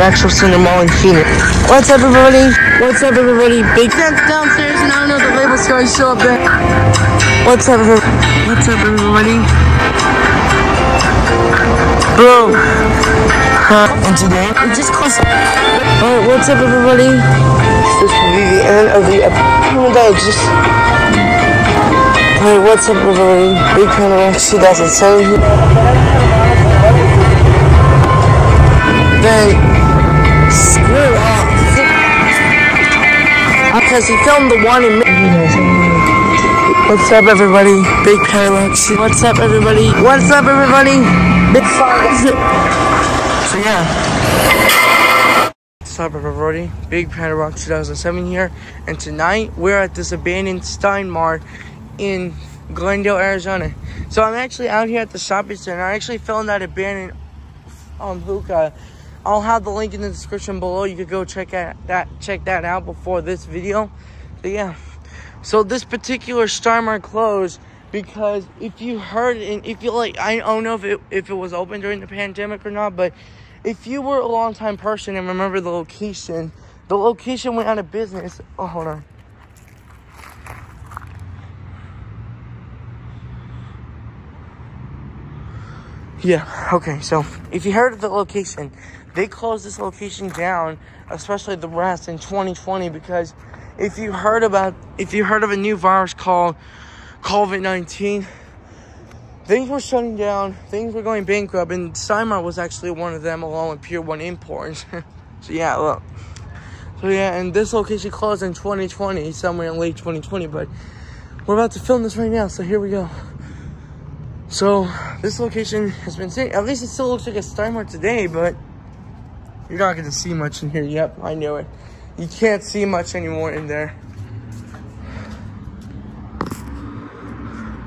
Metrocenter Mall in Phoenix. What's up, everybody? What's up, everybody? Big Tent downstairs, and I don't know the label guys show up there. What's up, everybody? What's up, everybody? Bro. Huh? And today, we just close. Alright, what's up, everybody? This will be the end of the episode that just. Alright, what's up, everybody? Bigpandarocks 2007. Then Because he filmed the one in. What's up, everybody? Bigpandarocks. What's up, everybody? What's up, everybody? Big So yeah. What's up, everybody? Bigpandarocks 2007 here, and tonight we're at this abandoned Stein Mart in Glendale, Arizona. So I'm actually out here at the shopping center. I actually filmed that abandoned um hookah I'll have the link in the description below. You could go check that check that out before this video. So yeah. So this particular Mart closed because if you heard and if you like I don't know if it if it was open during the pandemic or not, but if you were a long time person and remember the location, the location went out of business. Oh hold on. Yeah, okay, so if you heard of the location, they closed this location down, especially the rest in 2020 because if you heard about if you heard of a new virus called COVID-19, things were shutting down, things were going bankrupt, and Mart was actually one of them along with Pier 1 Imports. so yeah, look. So yeah, and this location closed in 2020, somewhere in late 2020, but we're about to film this right now, so here we go. So this location has been sitting, at least it still looks like a Stein Mart today, but you're not going to see much in here. Yep, I knew it. You can't see much anymore in there.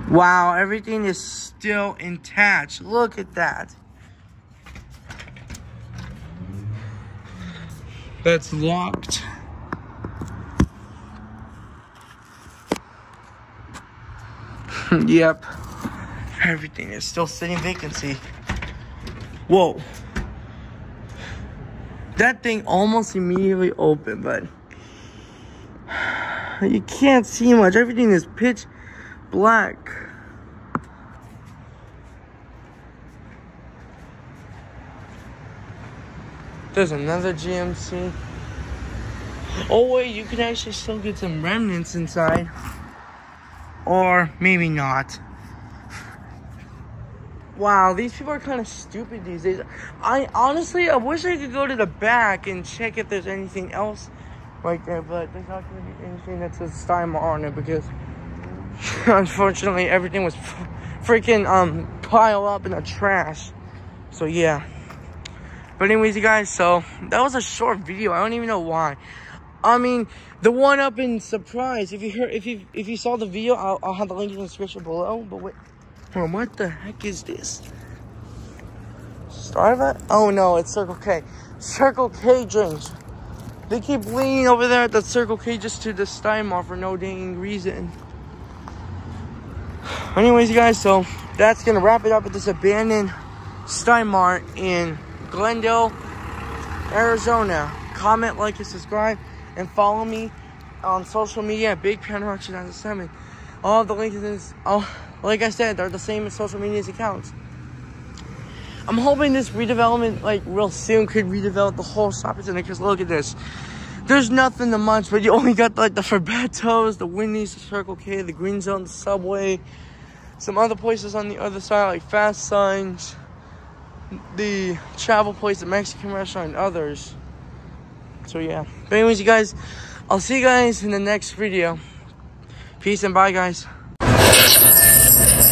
Wow, everything is still intact. Look at that. That's locked. yep. Everything is still sitting vacancy. Whoa. That thing almost immediately opened, but you can't see much. Everything is pitch black. There's another GMC. Oh wait, you can actually still get some remnants inside. Or maybe not. Wow, these people are kind of stupid these days. I honestly, I wish I could go to the back and check if there's anything else right there, but there's not going to be anything that says Stein on it because unfortunately everything was freaking um piled up in the trash. So yeah. But anyways, you guys, so that was a short video. I don't even know why. I mean, the one up in Surprise. If you heard, if you if you saw the video, I'll, I'll have the link in the description below. But wait. What the heck is this? Starbucks? Oh no, it's Circle K. Circle K drinks. They keep leaning over there at the Circle K just to the Stein Mart for no dang reason. Anyways, you guys, so that's gonna wrap it up at this abandoned Stein Mart in Glendale, Arizona. Comment, like, and subscribe, and follow me on social media Bigpandarocks 2007. All the links in this. Oh, Like I said, they're the same as social media's accounts. I'm hoping this redevelopment, like real soon, could redevelop the whole shopping center. Because look at this, there's nothing to munch, but you only got like the Filibertos, the Wendy's, the Circle K, the Green Zone, the Subway, some other places on the other side like Fast Signs, the Travel Place, the Mexican restaurant, and others. So yeah. But anyways, you guys, I'll see you guys in the next video. Peace and bye, guys. Thank you.